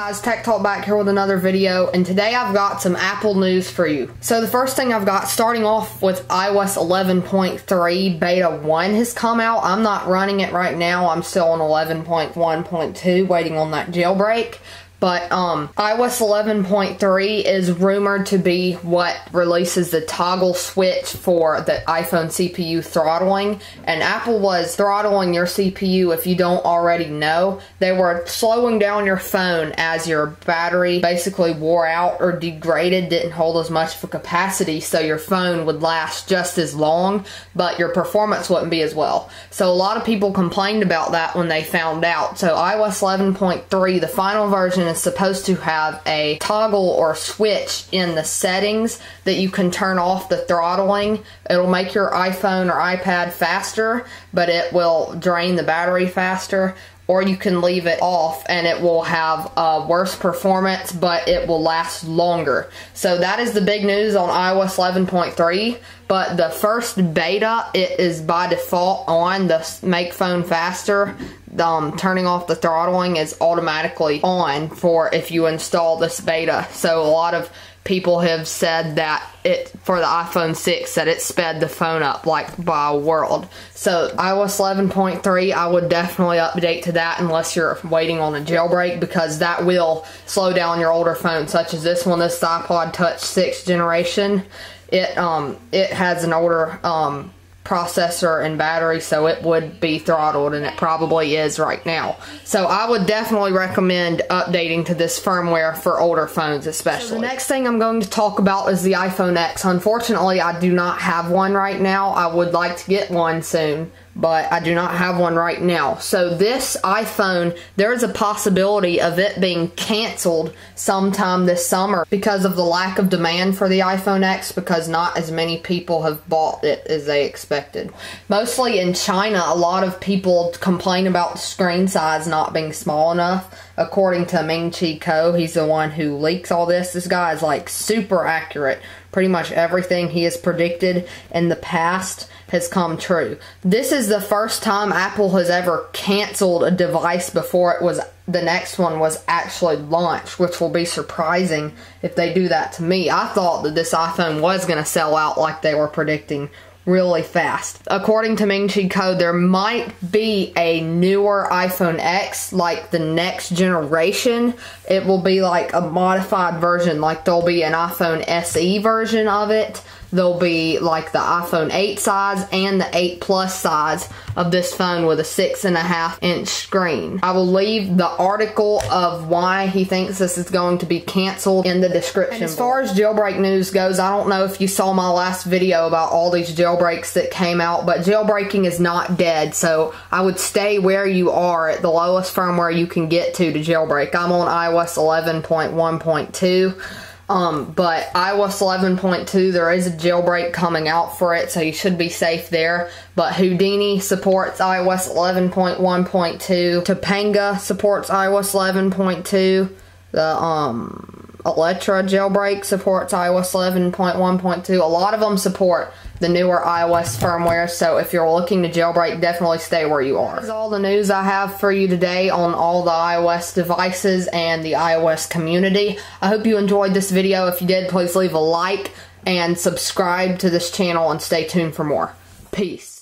guys, Tech Talk back here with another video, and today I've got some Apple news for you. So the first thing I've got, starting off with iOS 11.3 Beta 1 has come out. I'm not running it right now. I'm still on 11.1.2, waiting on that jailbreak. But um, iOS 11.3 is rumored to be what releases the toggle switch for the iPhone CPU throttling. And Apple was throttling your CPU if you don't already know. They were slowing down your phone as your battery basically wore out or degraded, didn't hold as much of a capacity, so your phone would last just as long, but your performance wouldn't be as well. So a lot of people complained about that when they found out. So iOS 11.3, the final version is supposed to have a toggle or switch in the settings that you can turn off the throttling. It'll make your iPhone or iPad faster, but it will drain the battery faster or you can leave it off and it will have a worse performance, but it will last longer. So that is the big news on iOS 11.3. But the first beta, it is by default on the make phone faster. Um, turning off the throttling is automatically on for if you install this beta. So a lot of people have said that it for the iPhone 6 that it sped the phone up like by a world. So iOS 11.3 I would definitely update to that unless you're waiting on a jailbreak because that will slow down your older phone such as this one this iPod Touch 6th generation. It um it has an older um processor and battery so it would be throttled and it probably is right now. So I would definitely recommend updating to this firmware for older phones especially so the next thing I'm going to talk about is the iPhone X. Unfortunately I do not have one right now. I would like to get one soon but I do not have one right now. So this iPhone, there's a possibility of it being canceled sometime this summer because of the lack of demand for the iPhone X because not as many people have bought it as they expected. Mostly in China, a lot of people complain about the screen size not being small enough. According to Ming Chi Kuo, he's the one who leaks all this. This guy is like super accurate. Pretty much everything he has predicted in the past has come true. This is the first time Apple has ever canceled a device before it was the next one was actually launched, which will be surprising if they do that to me. I thought that this iPhone was going to sell out like they were predicting really fast. According to Ming Chi Kuo, there might be a newer iPhone X, like the next generation. It will be like a modified version, like there'll be an iPhone SE version of it there'll be like the iPhone 8 size and the 8 Plus size of this phone with a six and a half inch screen. I will leave the article of why he thinks this is going to be canceled in the description. And as far as jailbreak news goes, I don't know if you saw my last video about all these jailbreaks that came out, but jailbreaking is not dead, so I would stay where you are at the lowest firmware you can get to to jailbreak. I'm on iOS 11.1.2. Um, but iOS 11.2, there is a jailbreak coming out for it, so you should be safe there. But Houdini supports iOS 11.1.2. Topanga supports iOS 11.2. The um, Electra jailbreak supports iOS 11.1.2. A lot of them support the newer iOS firmware. So if you're looking to jailbreak, definitely stay where you are. That's all the news I have for you today on all the iOS devices and the iOS community. I hope you enjoyed this video. If you did, please leave a like and subscribe to this channel and stay tuned for more. Peace.